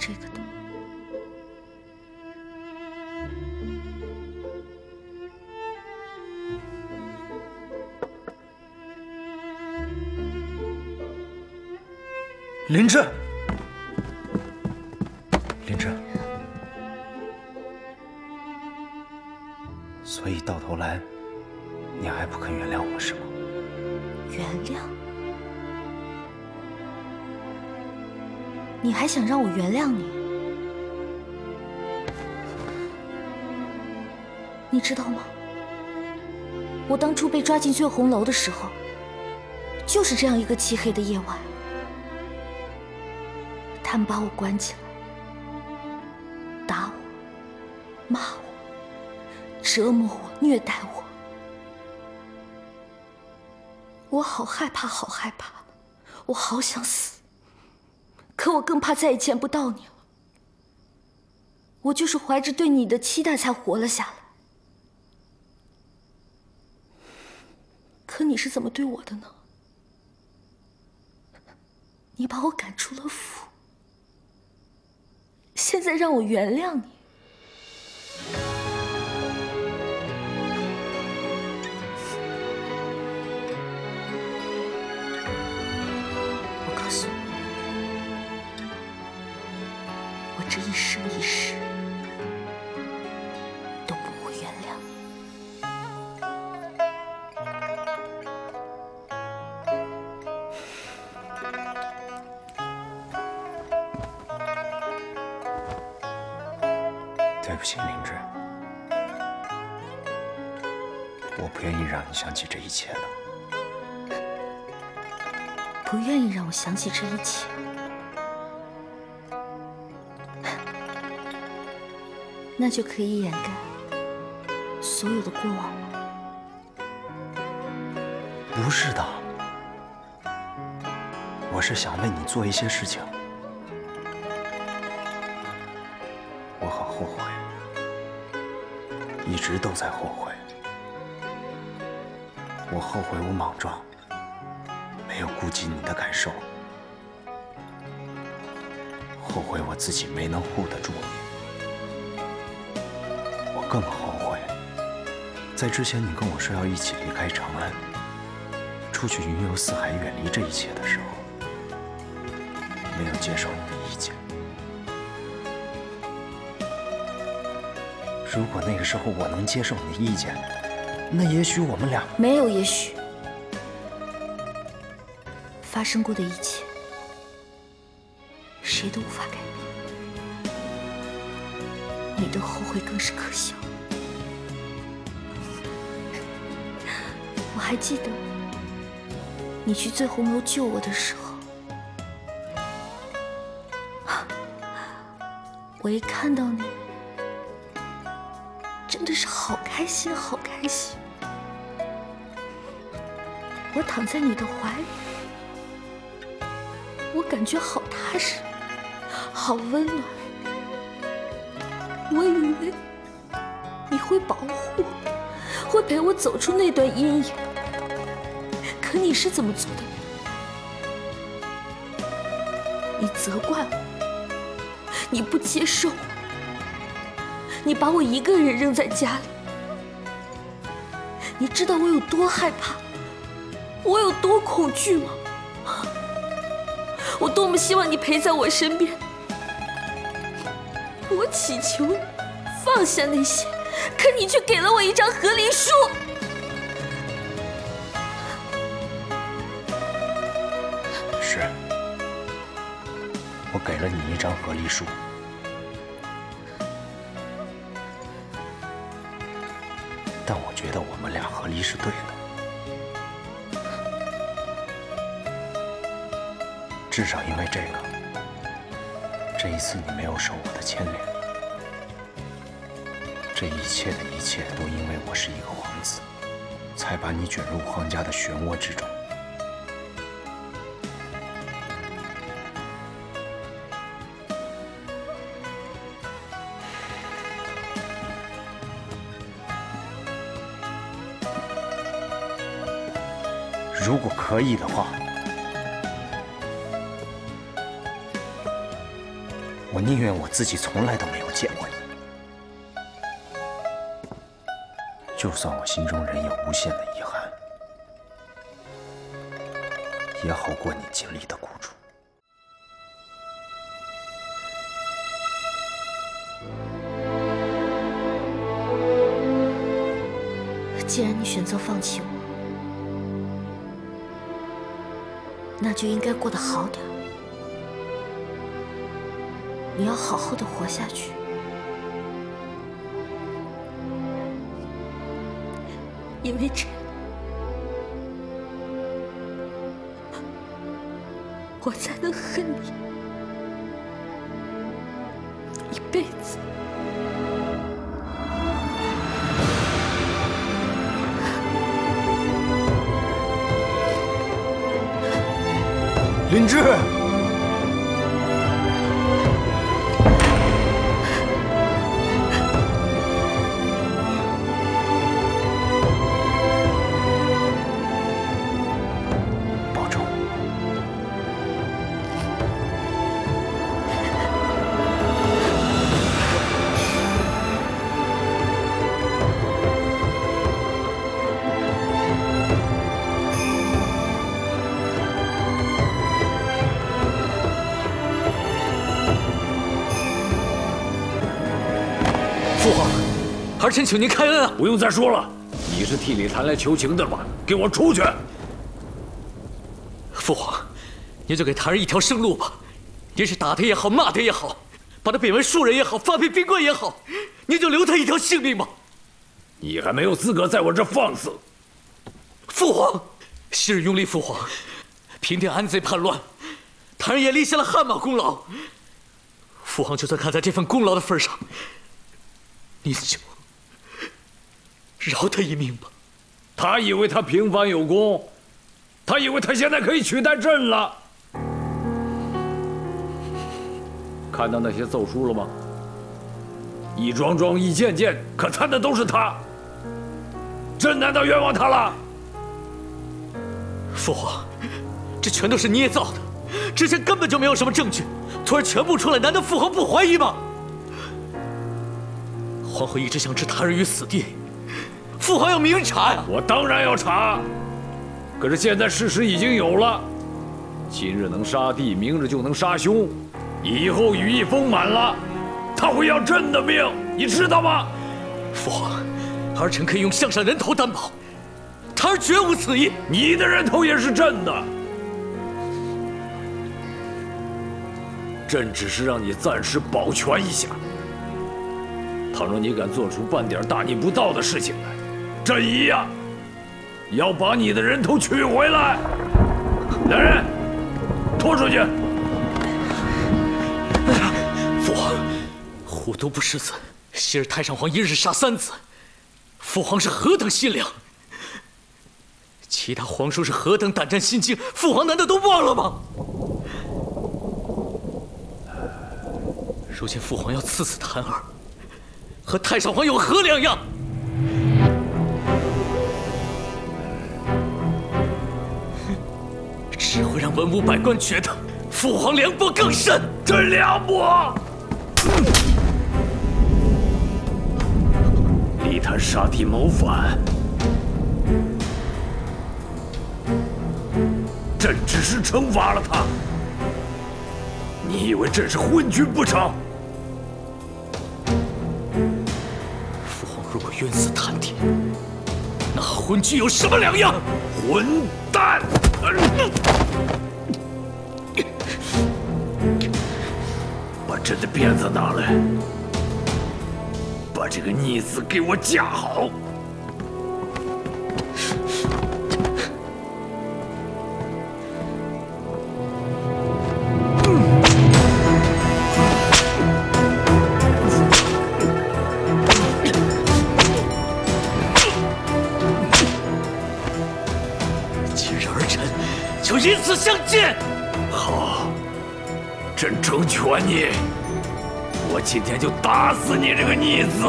这个的。林志，还想让我原谅你？你知道吗？我当初被抓进醉红楼的时候，就是这样一个漆黑的夜晚。他们把我关起来，打我、骂我、折磨我、虐待我，我好害怕，好害怕，我好想死。可我更怕再也见不到你了。我就是怀着对你的期待才活了下来。可你是怎么对我的呢？你把我赶出了府。现在让我原谅你，对不起，灵芝，我不愿意让你想起这一切的。不愿意让我想起这一切，那就可以掩盖所有的过往吗？不是的，我是想为你做一些事情。后悔，一直都在后悔。我后悔我莽撞，没有顾及你的感受，后悔我自己没能护得住你。我更后悔，在之前你跟我说要一起离开长安。出去云游四海，远离这一切的时候，没有接受你如果那个时候我能接受你的意见，那也许我们俩没有也许。发生过的一切，谁都无法改变。你的后悔更是可笑。我还记得。你去醉红楼救我的时候，我一看到你，真的是好开心，好开心。我躺在你的怀里，我感觉好踏实，好温暖。我以为你会保护我，会陪我走出那段阴影。可你是怎么做的？你责怪我，你不接受我，你把我一个人扔在家里你知道我有多害怕我有多恐惧吗？我多么希望你陪在我身边我祈求你放下那些可你却给了我一张和离书。是我给了你一张和离书。离是对的，至少因为这个，这一次你没有受我的牵连，这一切的一切都因为我是一个皇子，才把你卷入皇家的漩涡之中。如果可以的话，我宁愿我自己从来都没有见过你，就算我心中仍有无限的遗憾，也好过你经历的苦楚。既然你选择放弃我，那就应该过得好点。你要好好的活下去，因为这，我才能恨你一辈子。林芝，儿臣请您开恩啊！不用再说了，你是替李谭来求情的吧？给我出去！父皇，您就给谭儿一条生路吧。您是打他也好，骂他也好，把他贬为庶人也好，发配边关也好，您就留他一条性命吧。你还没有资格在我这放肆！父皇，昔日拥立父皇，平定安贼叛乱，谭儿也立下了汗马功劳。父皇就算看在这份功劳的份上，你就饶他一命吧。他以为他平反有功，他以为他现在可以取代朕了。看到那些奏书了吗？一桩桩，一件件，可参的都是他。朕难道冤枉他了？父皇，这全都是捏造的，之前根本就没有什么证据，突然全部出来，难道父皇不怀疑吗？皇后一直想置他人于死地，父皇要明查呀！我当然要查，可是现在事实已经有了，今日能杀弟，明日就能杀兄，以后羽翼丰满了，他会要朕的命，你知道吗？父皇，儿臣可以用项上人头担保，他儿绝无此意。你的人头也是朕的，朕只是让你暂时保全一下。倘若你敢做出半点大逆不道的事情来，朕一样要把你的人头取回来。来人，拖出去！父皇，虎毒不食子，昔日太上皇一日杀三子，父皇是何等心凉？其他皇叔是何等胆战心惊，父皇难道都忘了吗？如今父皇要赐死檀儿，和太上皇有何两样？只会让文武百官觉得父皇凉薄更甚。朕凉薄！李谭杀弟谋反，朕只是惩罚了他。你以为朕是昏君不成？父皇如果冤死谭弟，那和昏君有什么两样？混蛋！把朕的鞭子拿来，把这个逆子给我架好。今日儿臣就以此相见。朕成全你。我今天就打死你这个逆子！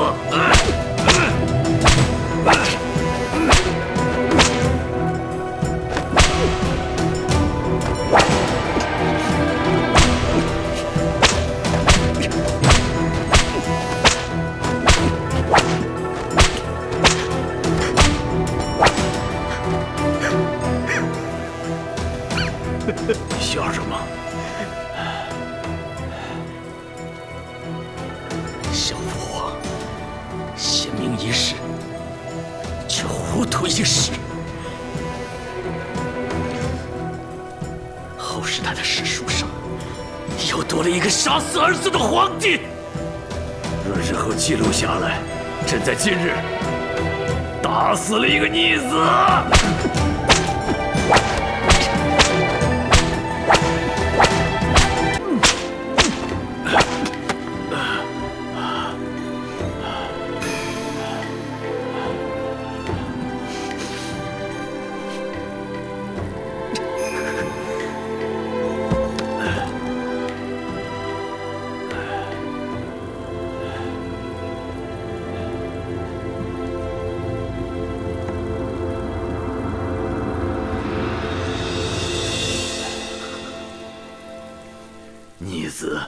逆子，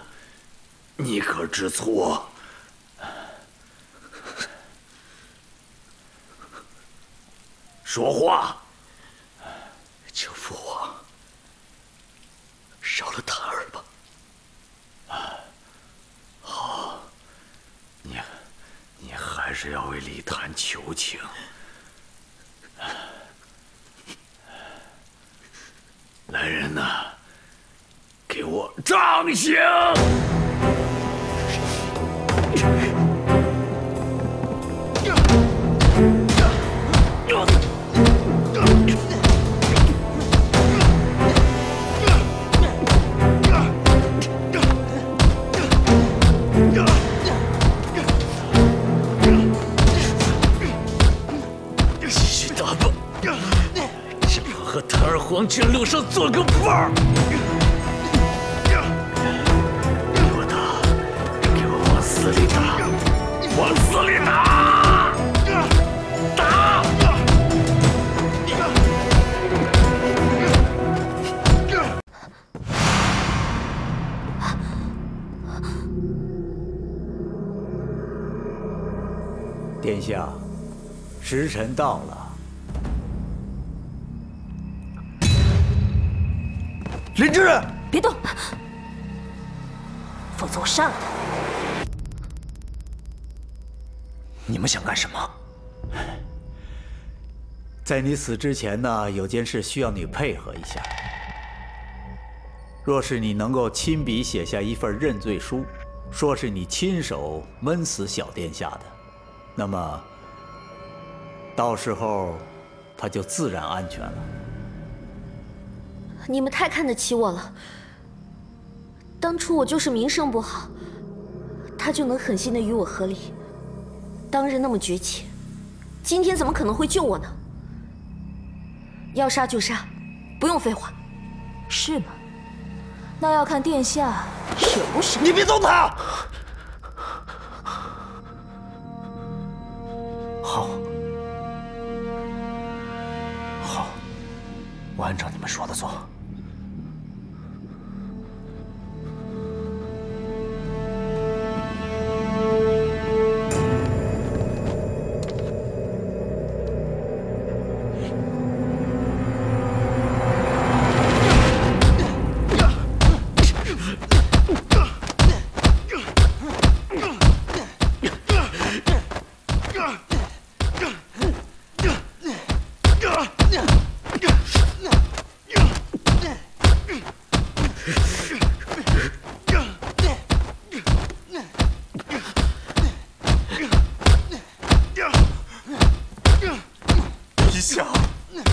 你可知错？说话！求父皇饶了檀儿吧。好你，你还是要为李谭求情。来人呐，我杖刑！继续打吧，只怕和檀儿黄泉路上做个伴儿。殿下，时辰到了。林之任，别动，否则我杀了他。你们想干什么？在你死之前呢，有件事需要你配合一下。若是你能够亲笔写下一份认罪书，说是你亲手闷死小殿下的，那么到时候他就自然安全了。你们太看得起我了。当初我就是名声不好，他就能狠心的与我和离。当日那么绝情，今天怎么可能会救我呢？要杀就杀，不用废话。是吗？那要看殿下舍不舍。你别动他！我按照你们说的做。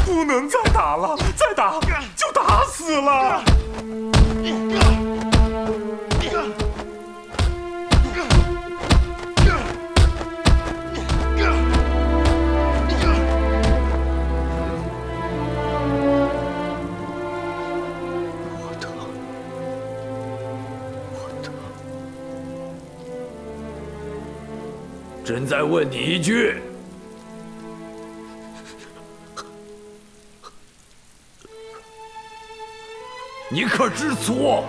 不能再打了，再打就打死了。我疼，我疼。朕再问你一句。你可知错？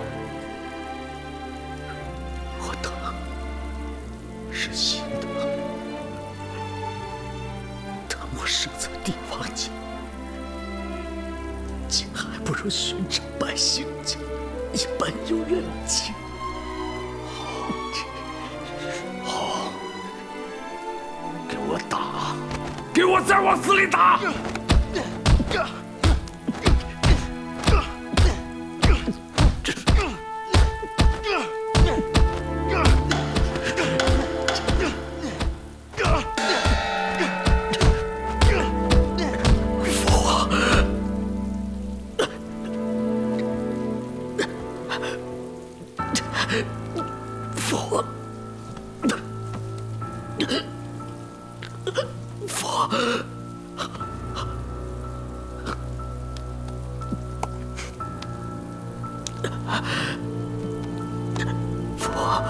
父王，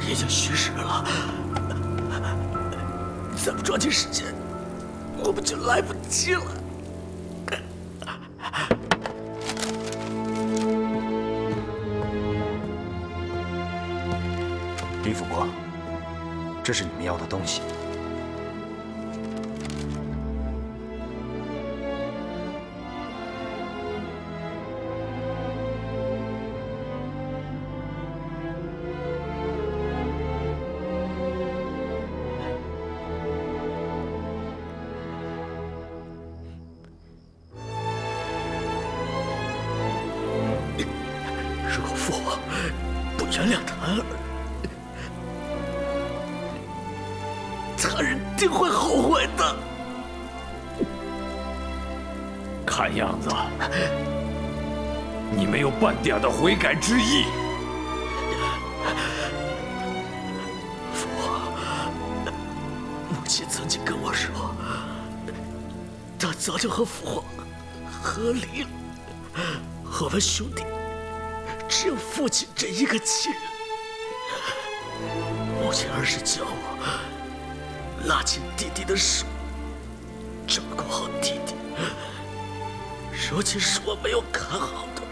已经虚实了，再不抓紧时间，我们就来不及了。悔改之意。父皇，母亲曾经跟我说，她早就和父皇和离了。我们兄弟只有父亲这一个亲人。母亲儿时教我拉紧弟弟的手，照顾好弟弟。如今是我没有看好的，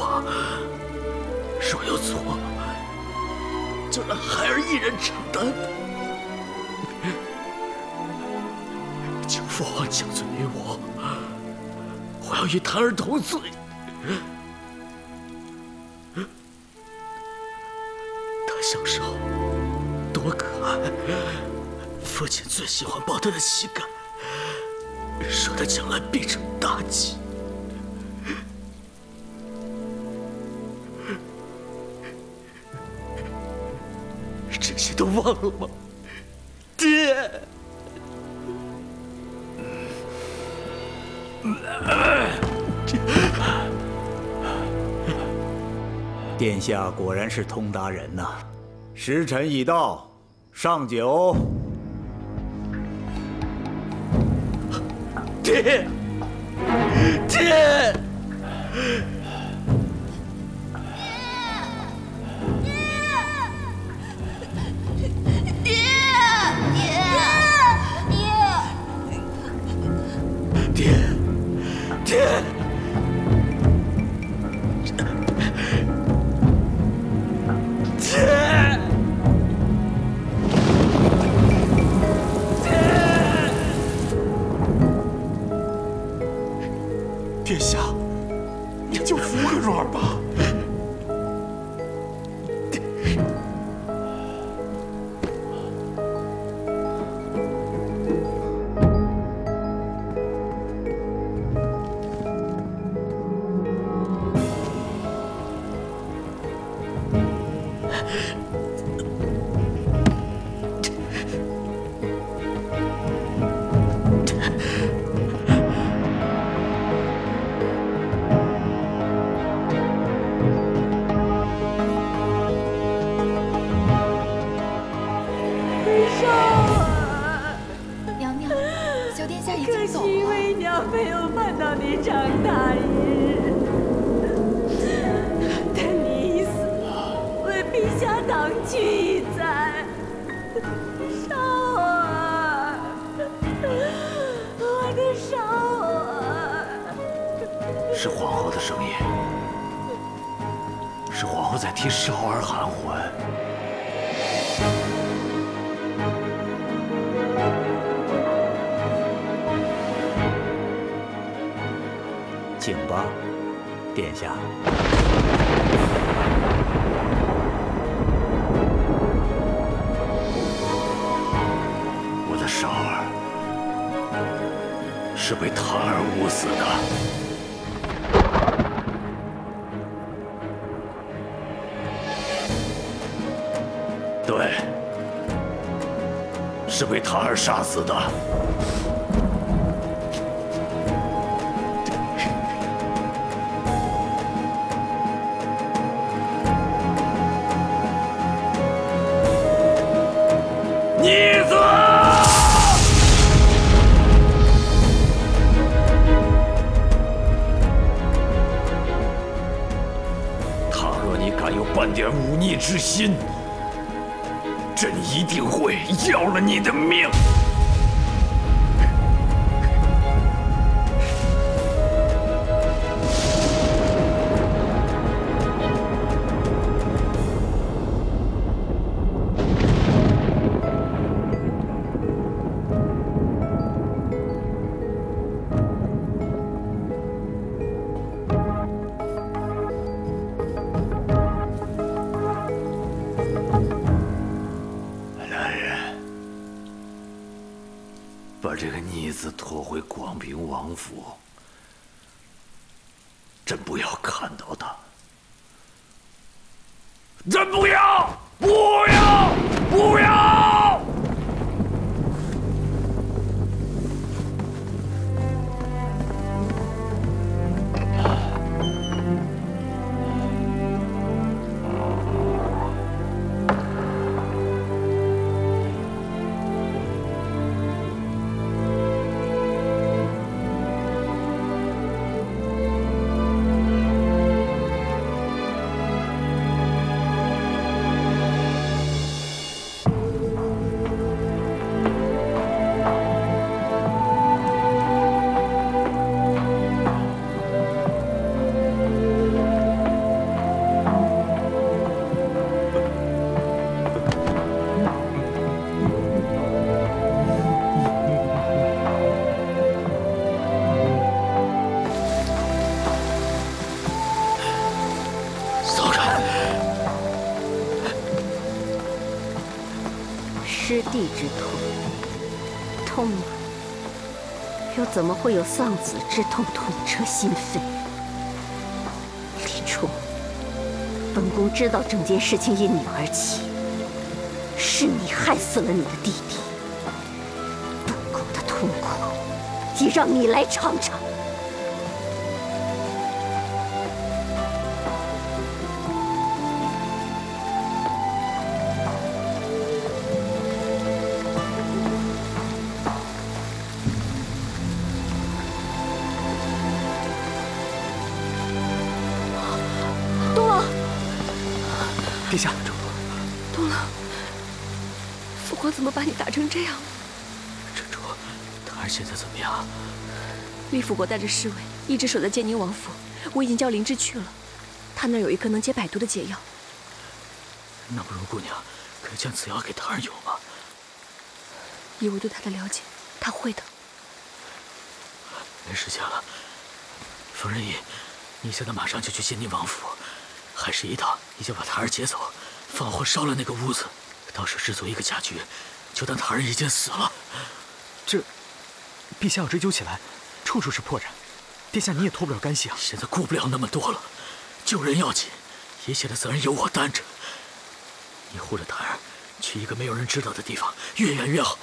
我，若有错，就让孩儿一人承担。求父皇降罪于我，我要与檀儿同罪。他小时候多可爱，父亲最喜欢抱他的膝盖，说他将来必成大器。都忘了吗，爹？殿下果然是通达人呐！时辰已到，上酒。爹，爹，爹，是被檀儿杀死的。逆子！倘若你敢有半点忤逆之心，朕一定会要了你的命！怎么会有丧子之痛痛彻心扉？李冲，本宫知道整件事情因你而起，是你害死了你的弟弟。本宫的痛苦，也让你来尝尝。辅国带着侍卫一直守在建宁王府，我已经叫灵芝去了，他那儿有一颗能解百毒的解药。那不如姑娘可以将此药给檀儿用吗？以我对他的了解，他会的。没时间了，冯仁义，你现在马上就去建宁王府，还是一趟，你就把檀儿劫走，放火烧了那个屋子，到时制作一个假局，就当檀儿已经死了。这，陛下要追究起来，处处是破绽，殿下你也脱不了干系啊。现在顾不了那么多了，救人要紧，一切的责任由我担着。你护着檀儿去一个没有人知道的地方，越远越好，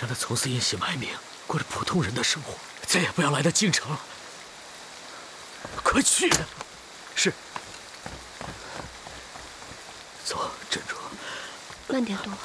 让他从此隐姓埋名，过着普通人的生活，再也不要来到京城了。快去！是。走，珍珠。慢点，东郎。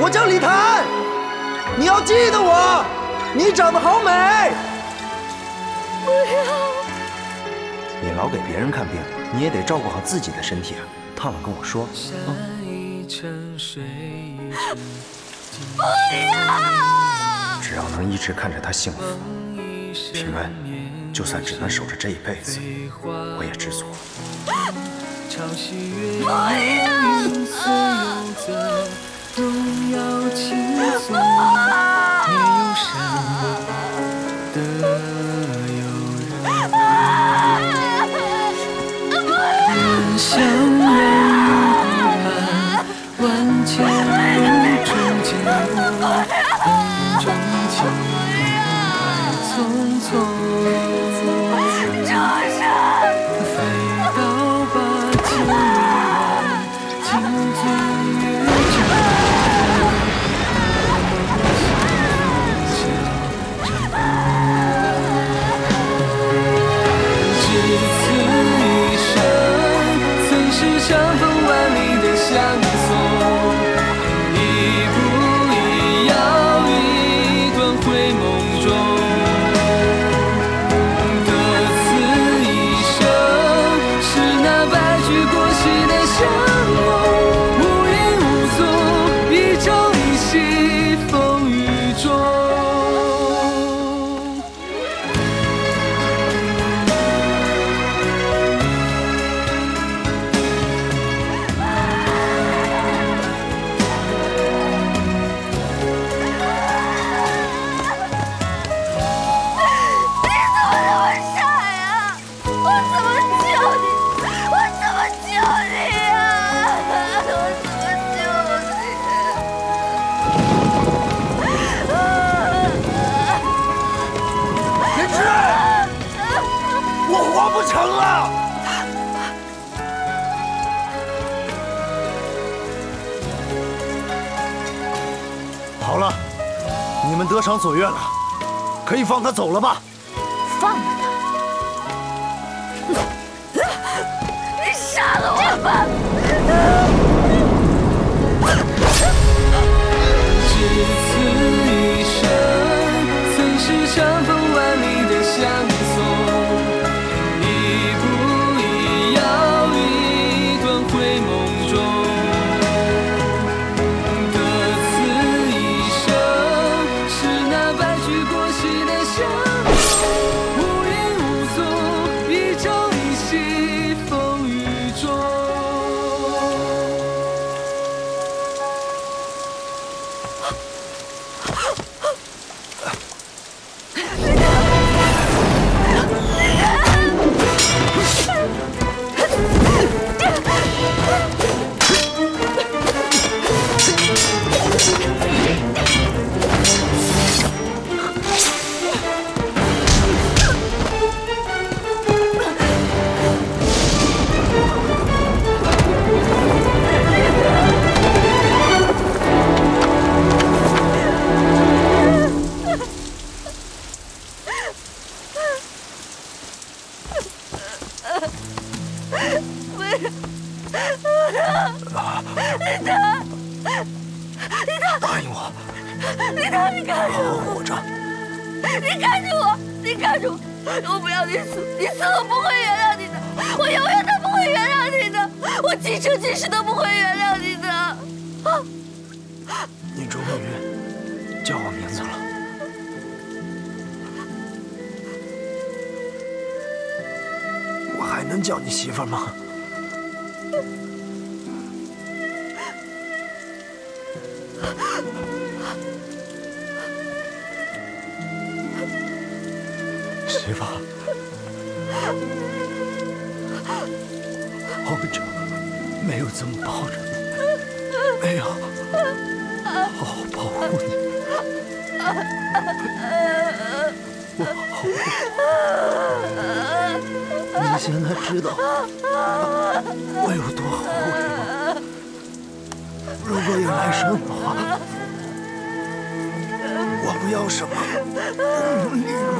我叫李谭。你要记得我，你长得好美。不要！你老给别人看病，你也得照顾好自己的身体啊。烫了跟我说。啊、不要！只要能一直看着他幸福、平安，就算只能守着这一辈子，我也知足。不都要轻松。所愿了，可以放他走了吧？放了他！你杀了我吧！你现在知道我有多后悔吗？如果有来生的话，我不要什么利禄。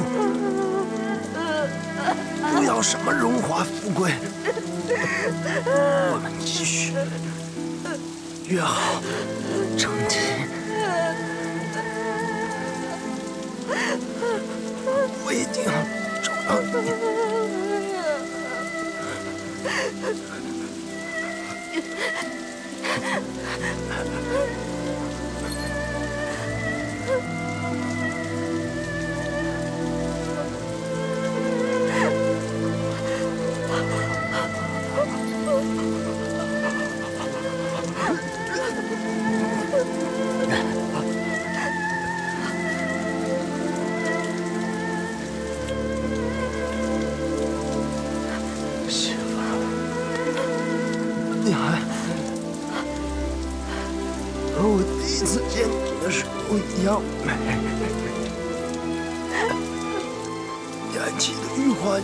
不要什么荣华富贵，我们继续。约好成亲。我一定要找到你。Ha ha ha. 玉环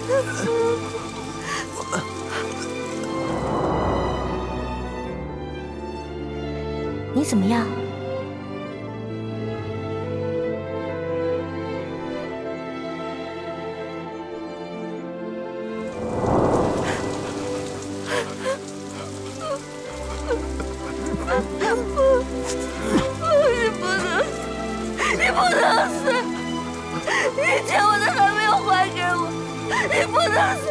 你怎么样？不能死，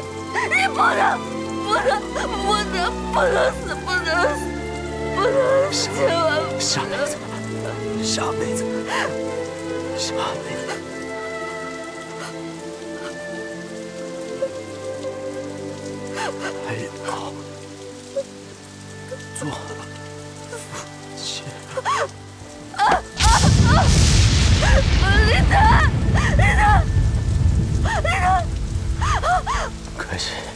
你不能，不能，不能，不能死，不能死，不能死，千下辈子，下辈子，下辈子，下辈子，还要做夫妻啊啊啊！李子。якась.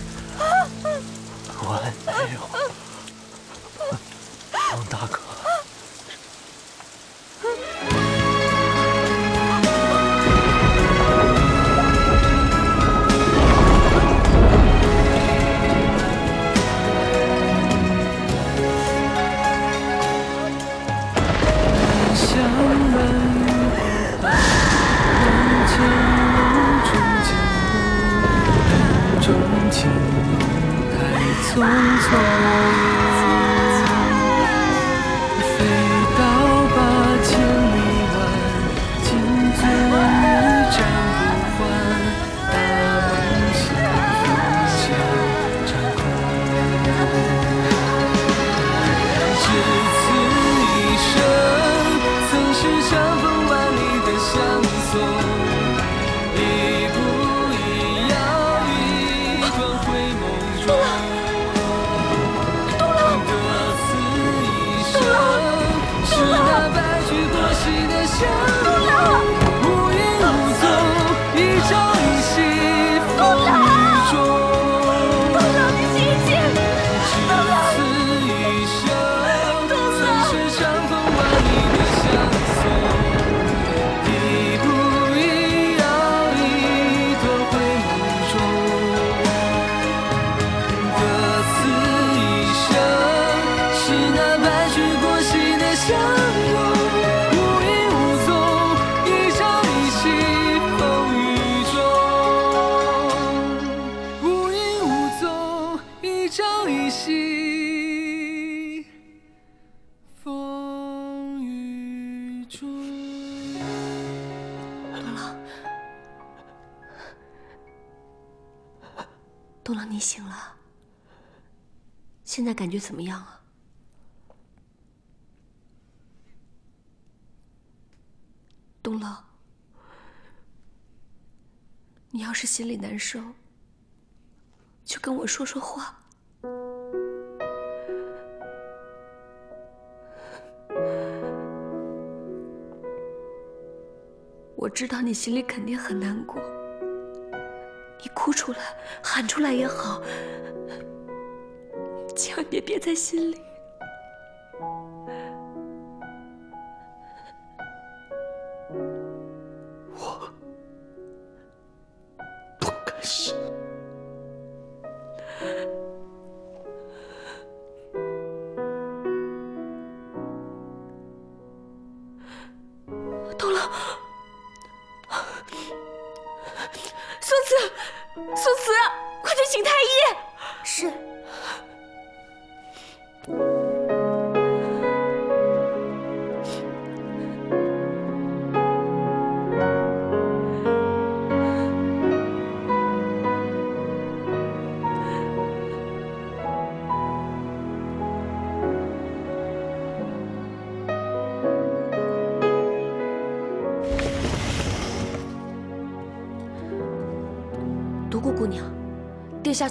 在感觉怎么样啊？东郎，你要是心里难受，就跟我说说话。我知道你心里肯定很难过，你哭出来、喊出来也好，千万别憋在心里。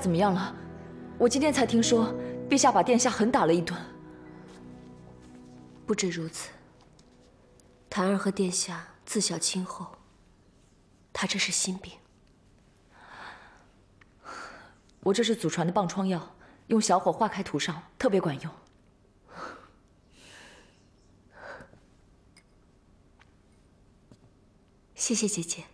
怎么样了？我今天才听说，陛下把殿下狠打了一顿。不止如此，檀儿和殿下自小亲厚，他这是心病。我这是祖传的棒疮药，用小火化开涂上，特别管用。谢谢姐姐。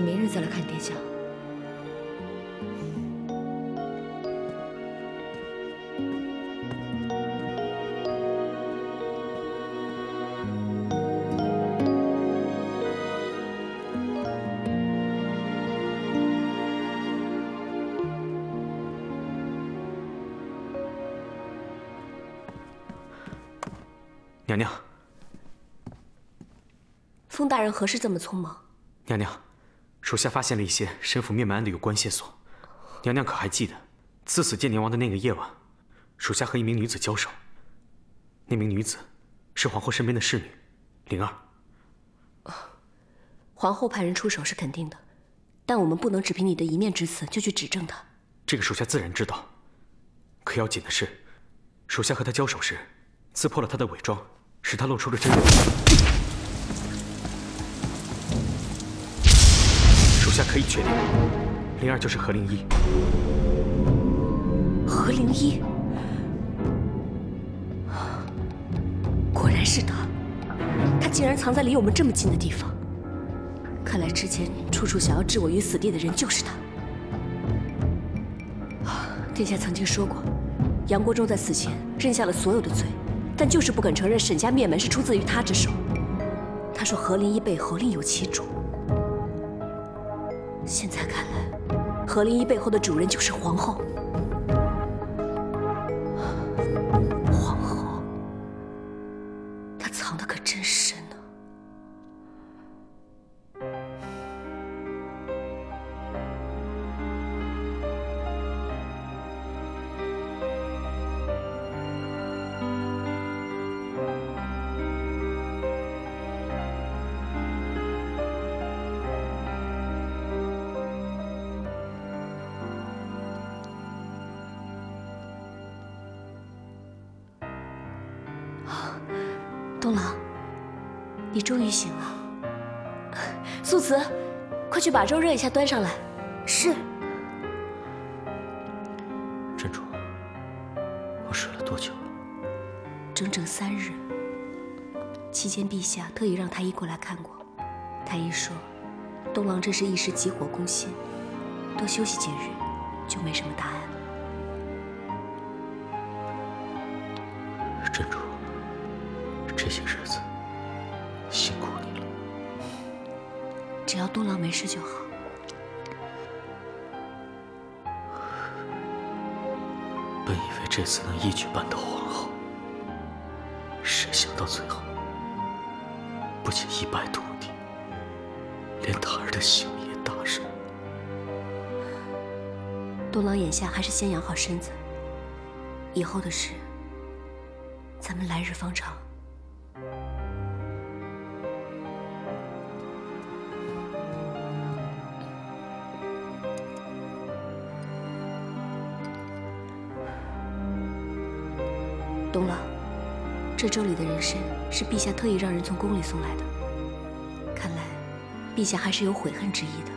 我明日再来看殿下。娘娘，风大人何事这么匆忙？娘娘，属下发现了一些神府灭门案的有关线索。娘娘可还记得，刺死建宁王的那个夜晚，属下和一名女子交手。那名女子是皇后身边的侍女灵儿。皇后派人出手是肯定的，但我们不能只凭你的一面之词就去指证她。这个属下自然知道。可要紧的是，属下和她交手时，刺破了她的伪装，使她露出了真容。下可以确定，灵儿就是何灵一。何灵一，果然是他，他竟然藏在离我们这么近的地方。看来之前处处想要置我于死地的人就是他。殿下曾经说过，杨国忠在死前认下了所有的罪，但就是不肯承认沈家灭门是出自于他之手。他说何灵一背后另有其主。现在看来，何灵依背后的主人就是皇后。去把粥热一下，端上来。是。珍珠，我睡了多久？整整三日。期间，陛下特意让太医过来看过。太医说，东王这是一时急火攻心，多休息几日，就没什么大碍了。只要东郎没事就好。本以为这次能一举扳倒皇后，谁想到最后不仅一败涂地，连檀儿的性命也搭上。东郎眼下还是先养好身子，以后的事咱们来日方长。这里的人参是陛下特意让人从宫里送来的，看来陛下还是有悔恨之意的，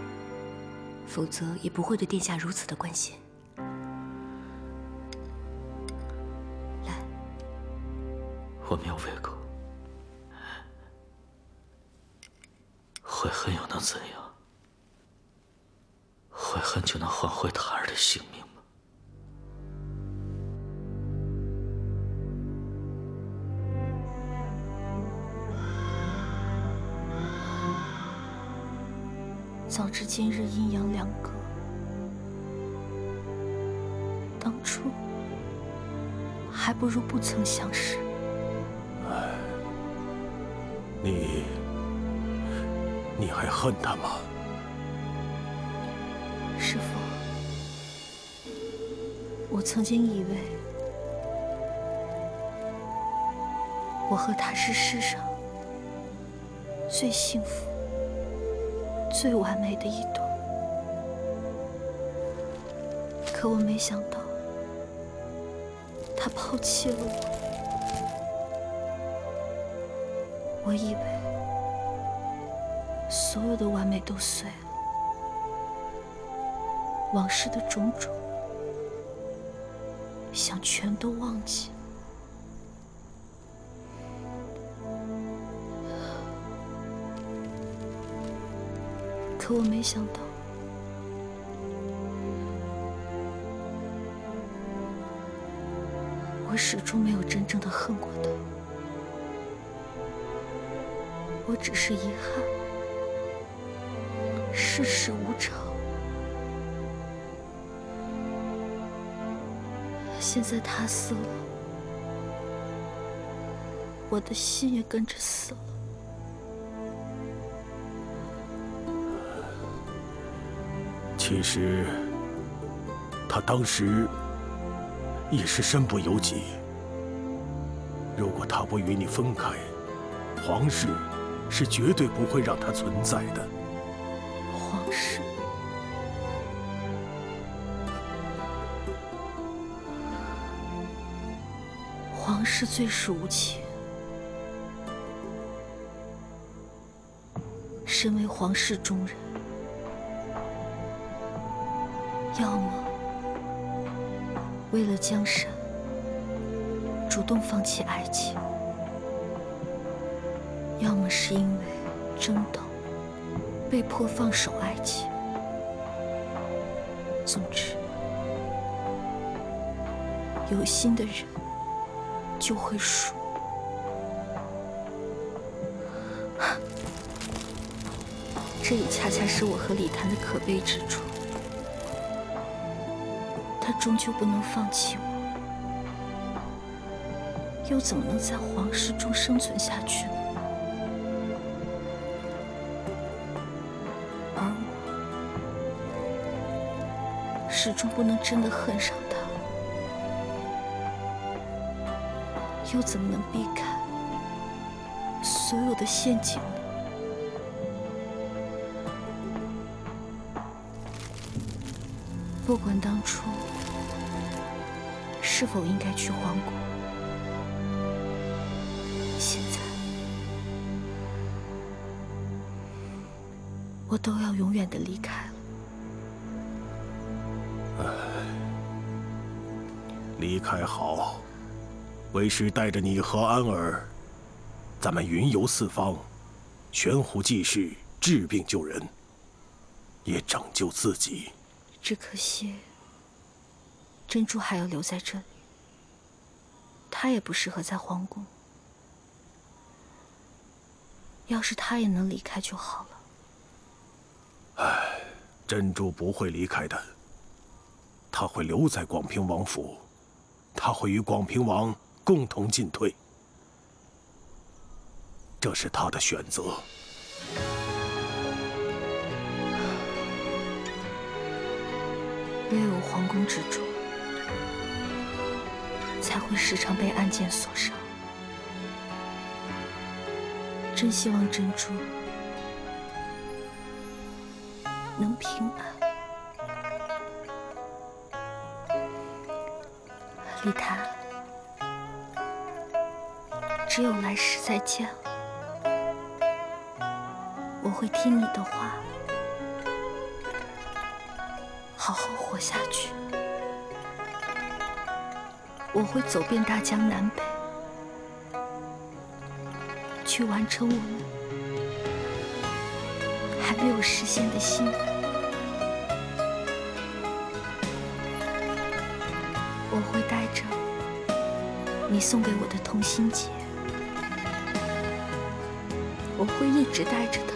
否则也不会对殿下如此的关心。来我没有为，最完美的一朵，可我没想到他抛弃了我。我以为所有的完美都碎了，往事的种种想全都忘记。可我没想到，我始终没有真正的恨过他。我只是遗憾，世事无常。现在他死了，我的心也跟着死了。其实，他当时也是身不由己。如果他不与你分开，皇室是绝对不会让他存在的。皇室，皇室最是无情。身为皇室中人，要么为了江山主动放弃爱情。要么是因为争斗，被迫放手爱情。总之，有心的人就会输。这也恰恰是我和李谭的可悲之处。终究不能放弃我，又怎么能在皇室中生存下去呢？始终不能真的恨上他，又怎么能避开所有的陷阱呢？不管当初是否应该去皇宫，现在我都要永远的离开了。离开好，为师带着你和安儿，咱们云游四方，悬壶济世，治病救人，也拯救自己。只可惜，珍珠还要留在这里，她也不适合在皇宫。要是他也能离开就好了。唉，珍珠不会离开的，他会留在广平王府，他会与广平王共同进退，这是他的选择。略有皇宫之主，才会时常被案件所伤。真希望珍珠能平安。丽檀，只有来世再见了，我会听你的话。好好活下去。我会走遍大江南北，去完成我们还没有实现的心。愿。我会带着你送给我的同心结，我会一直带着它，